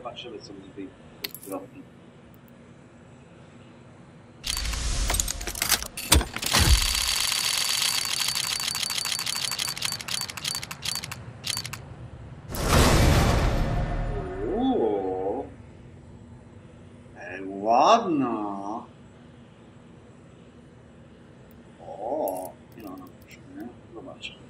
zobaczymy, co będzie zrobi. Ładno. O, ile ona kosztuje? Zobaczę.